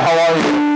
How are you?